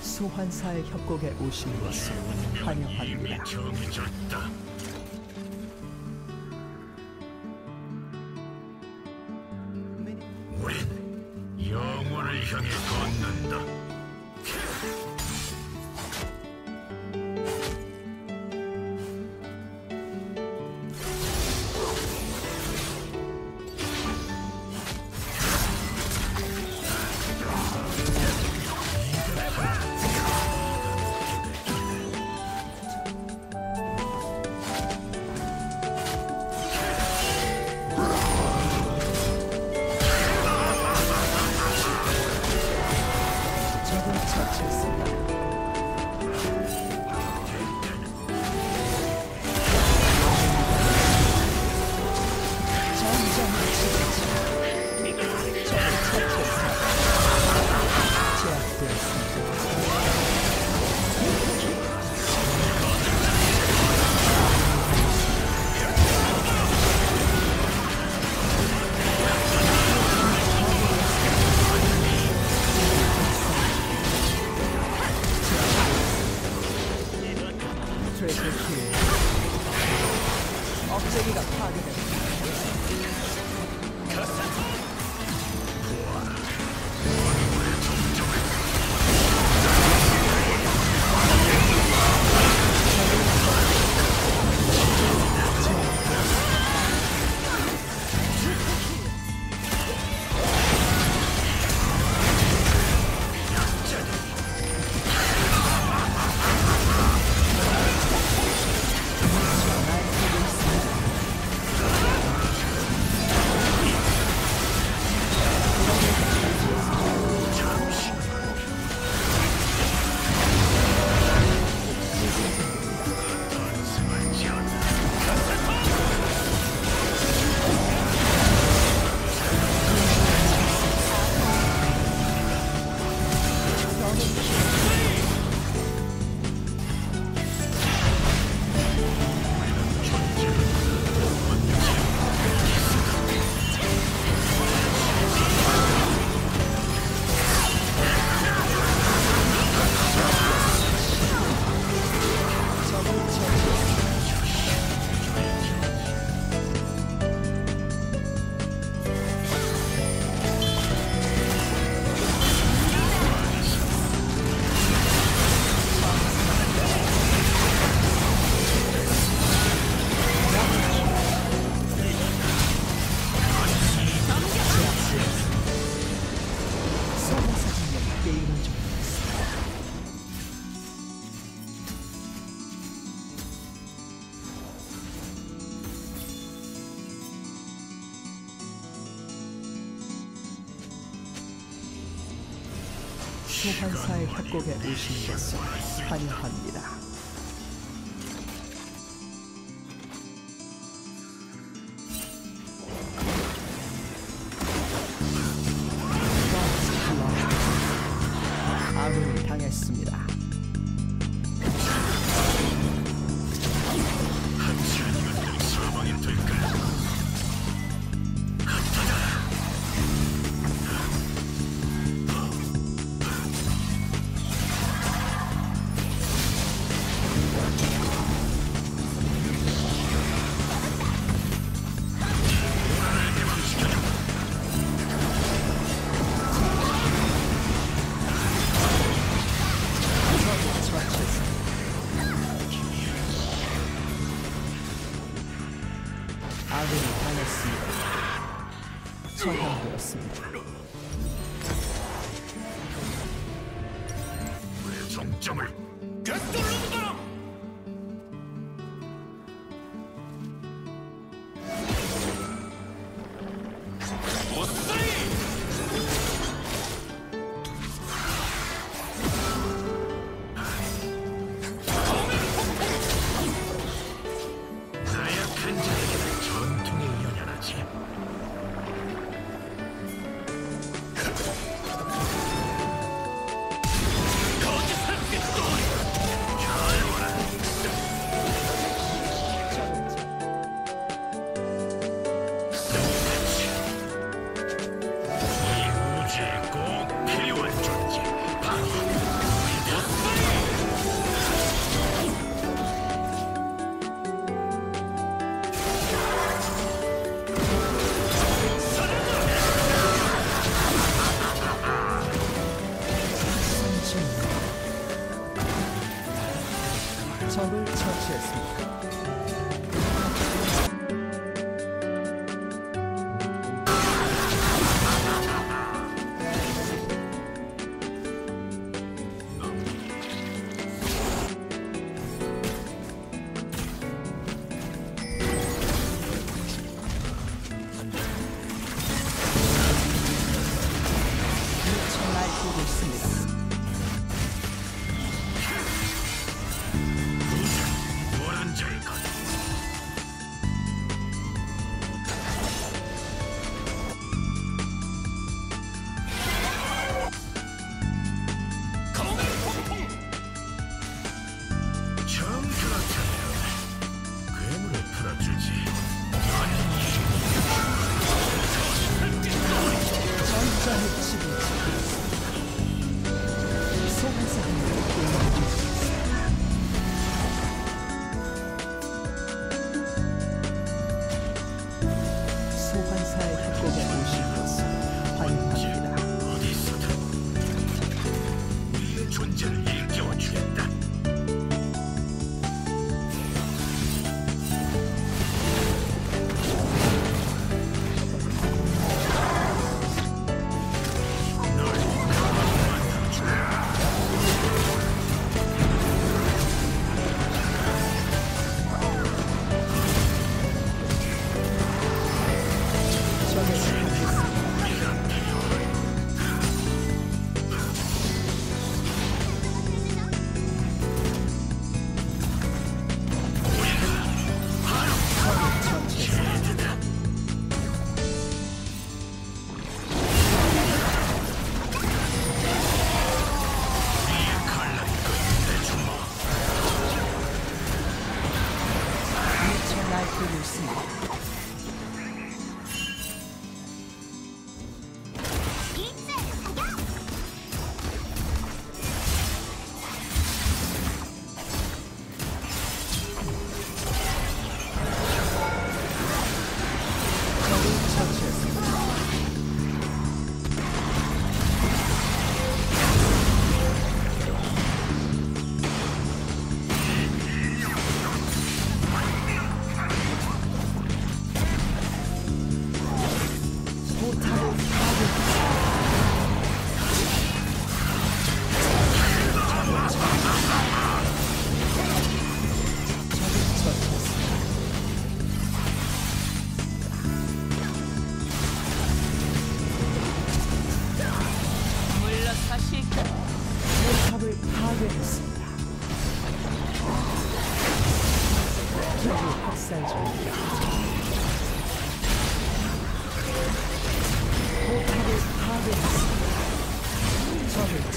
소환사의 협곡에 오신 것을 환영합니다. 우린 영원을 향해 걷는다. 소환사의 협곡에 오신 것을 환영합니다. 아군이 당했습니다. 처형되었습니다. 왜 정점을 꿰뚫는다. 못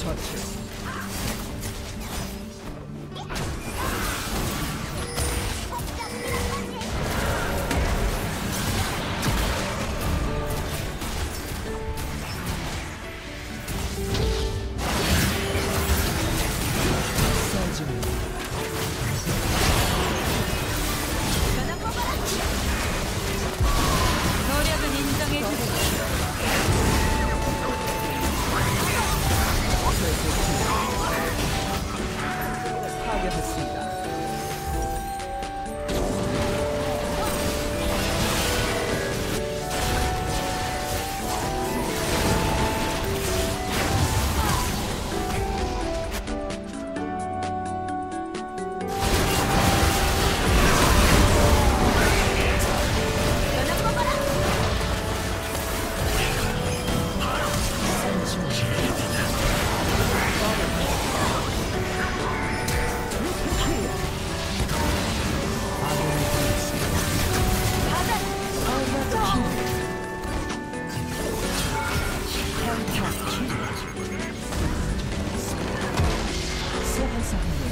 적을 desarrollado.